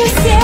Чаще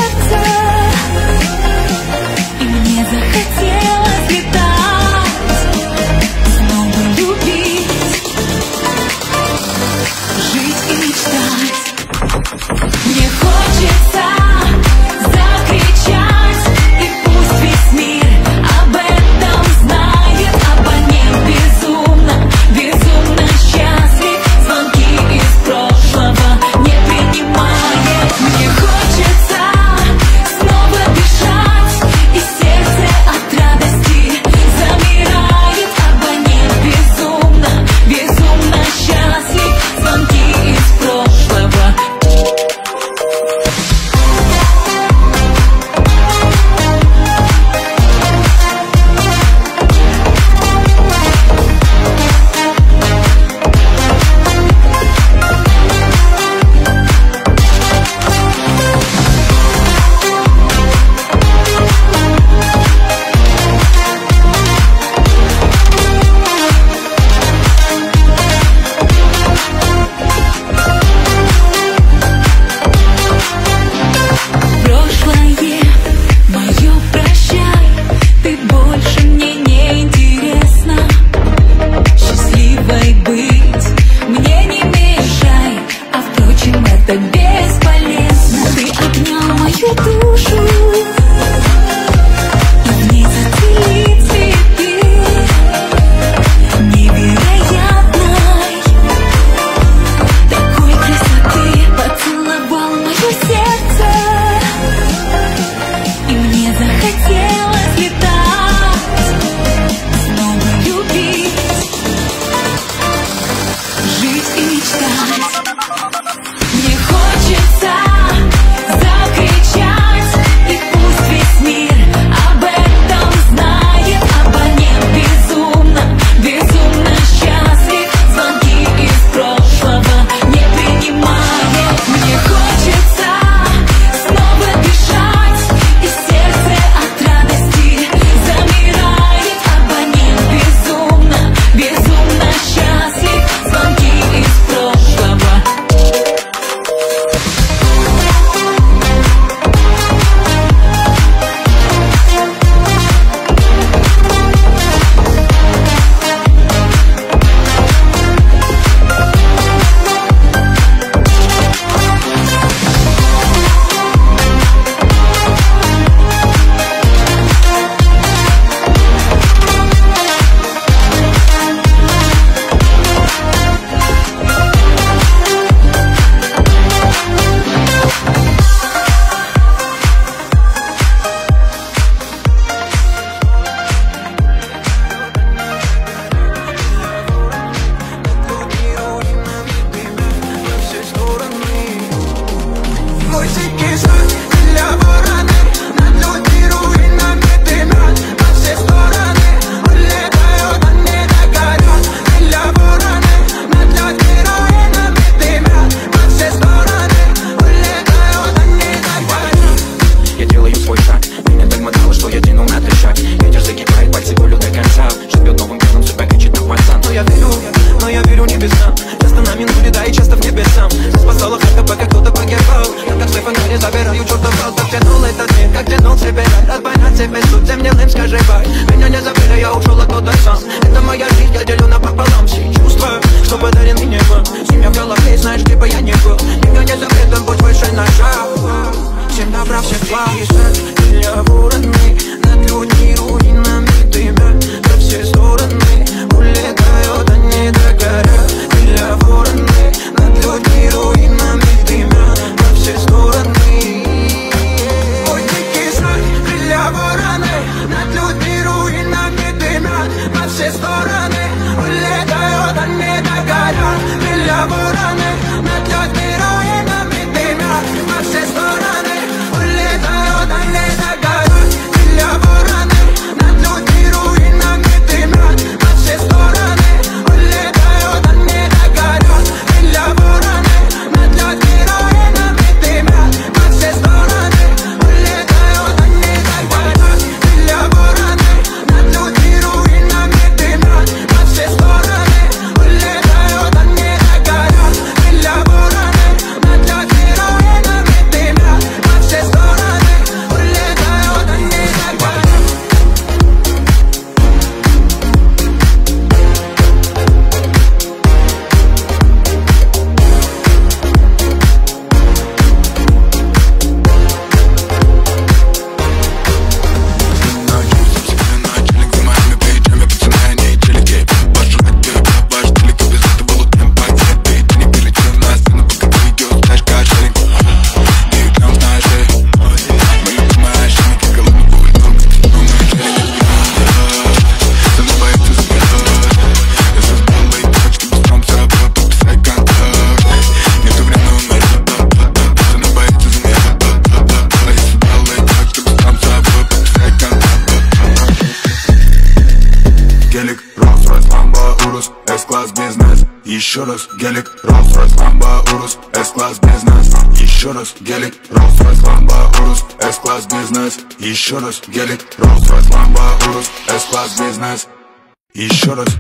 insurance Gelik Rolls Royce lamba urus S-Class business Insurance Gelik Rolls Royce lamba urus S-Class business Insurance Gelik Rolls Royce lamba urus S-Class business Insurance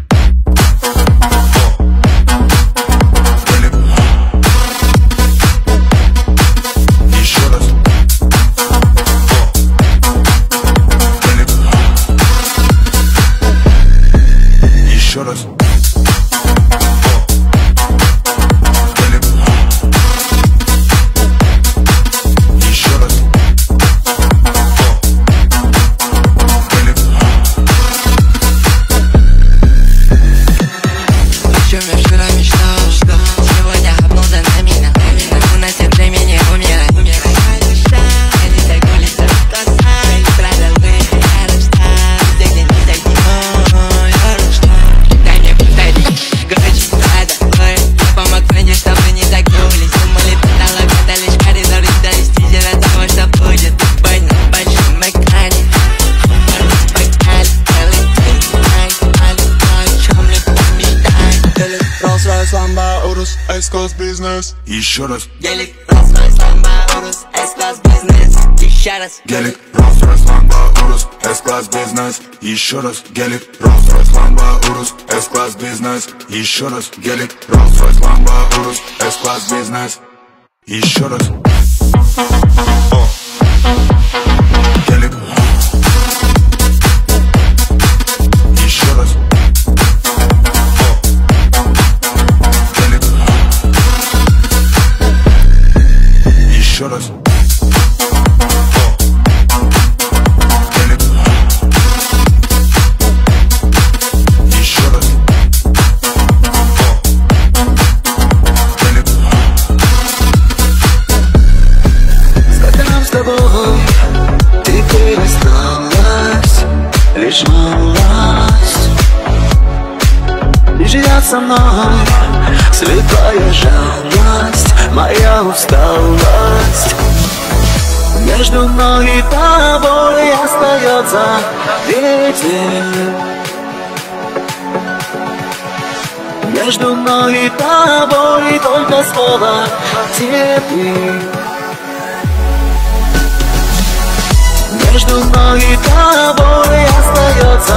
S-класс бизнес Еще раз Гелик, Rolls-Royce, Lambo, Urus, S-класс бизнес Еще раз Гелик, Rolls-Royce, Lambo, Urus, S-класс бизнес Еще раз Гелик, Rolls-Royce, Lambo, Urus, S-класс бизнес Еще раз Гелик, Rolls-Royce, Lambo, Urus, S-класс бизнес Еще раз Гелик ветер Между мной и тобой только слово теперь Между мной и тобой остается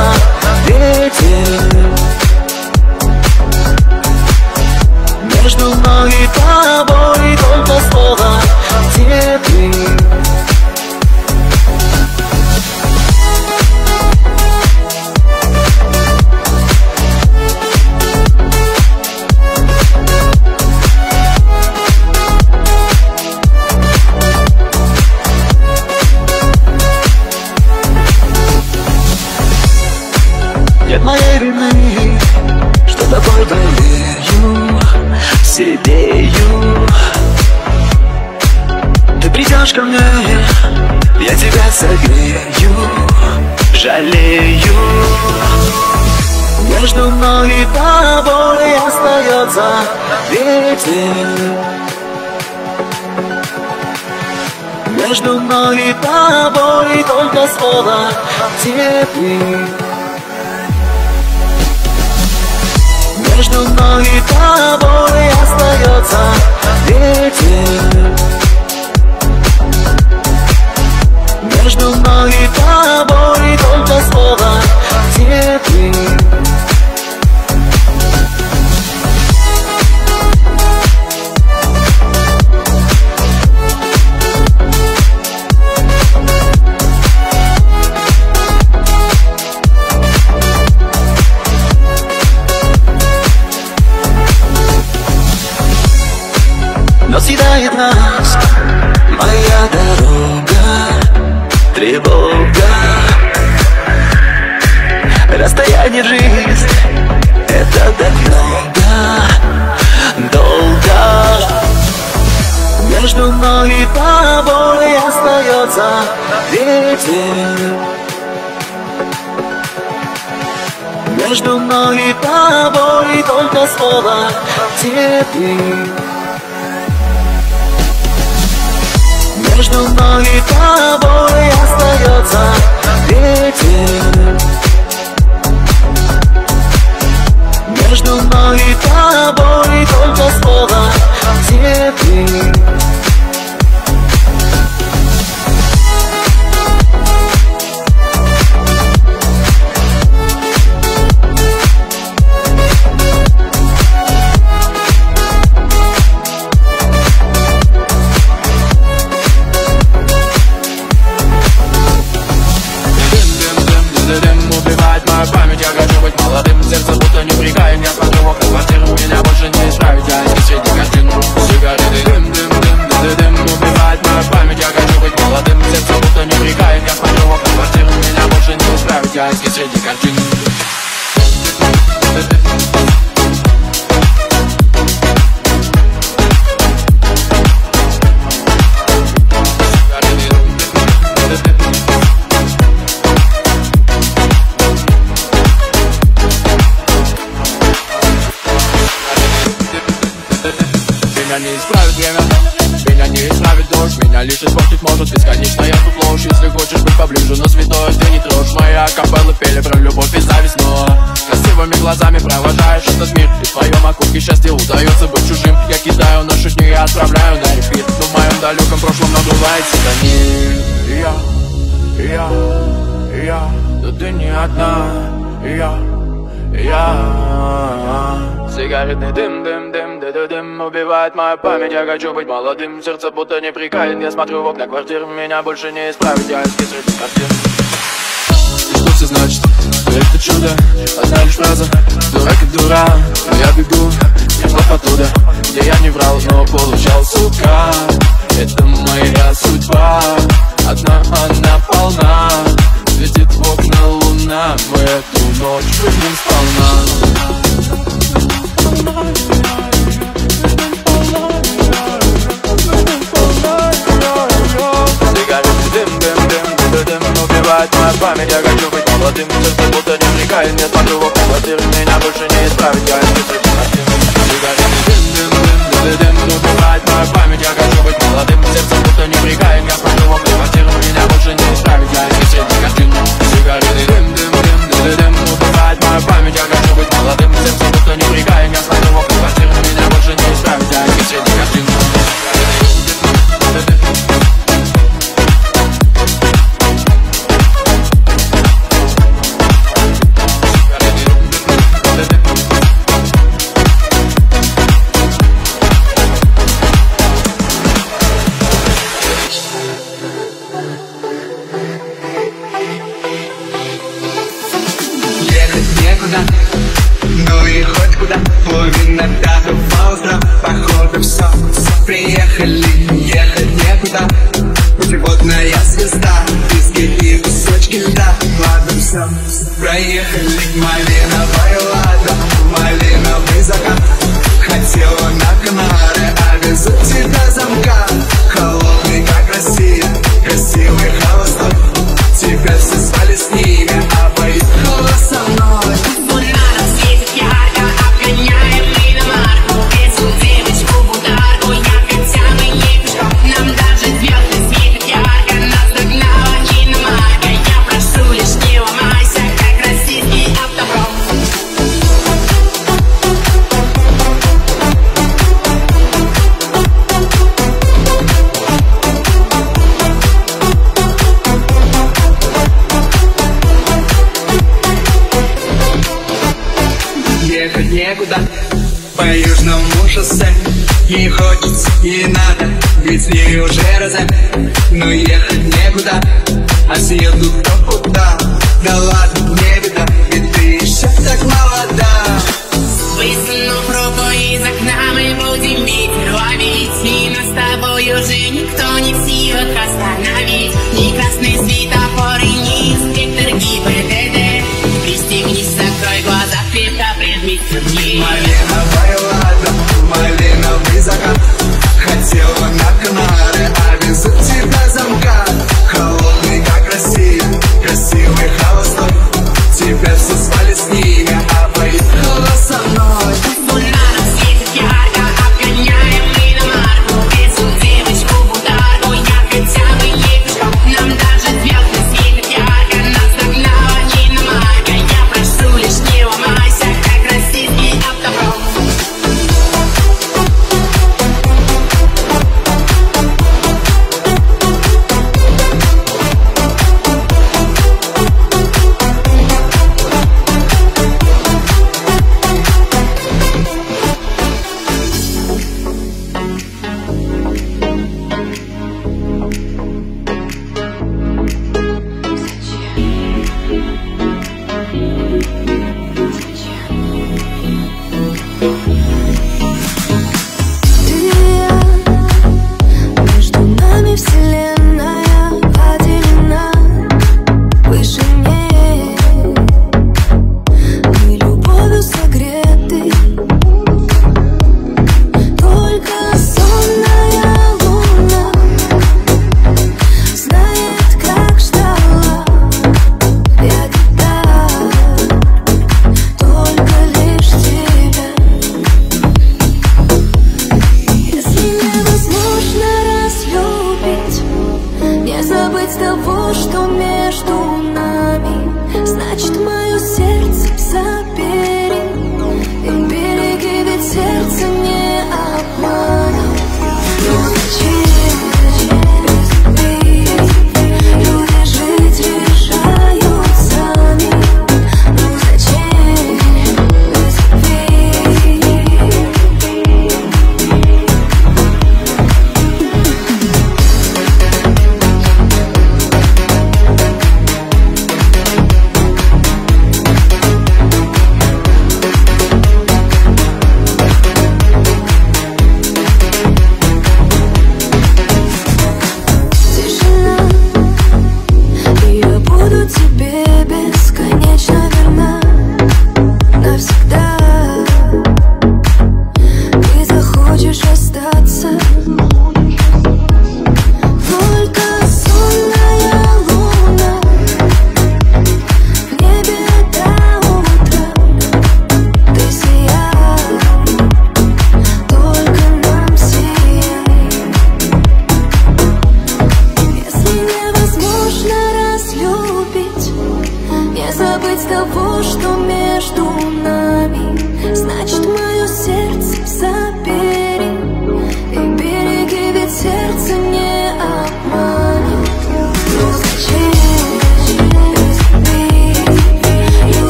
жалею. Между мной и тобой остается ветер Между мной и тобой только слово теперь Между мной и тобой остается ветер Между мной и тобой только слово. Теперь Но теперь Между мной и тобой остается ветер Между мной и тобой только слово теперь Дым-дым-дым, не исправить Я эски среди картин я отправляю на репит. Но в моем далеком прошлом надувается да Я, я, я, да ты не одна. Я, я, Сигаретный дым, дым, дым, дым, дым, дым Убивает мою память, я хочу быть молодым Сердце будто не прикален, я смотрю в окна квартир Меня больше не исправить, я эскиз среди картин. И что все значит? Это чудо, одна лишь фраза. Дурак и дура, Но я бегу пришла оттуда, где я не врал, но получал сука. Это моя судьба, одна она полна. Светит в окна луна, мы эту ночь выпьем сполна Убивает моя память, я хочу быть молодым, сердце будто не вникает, нет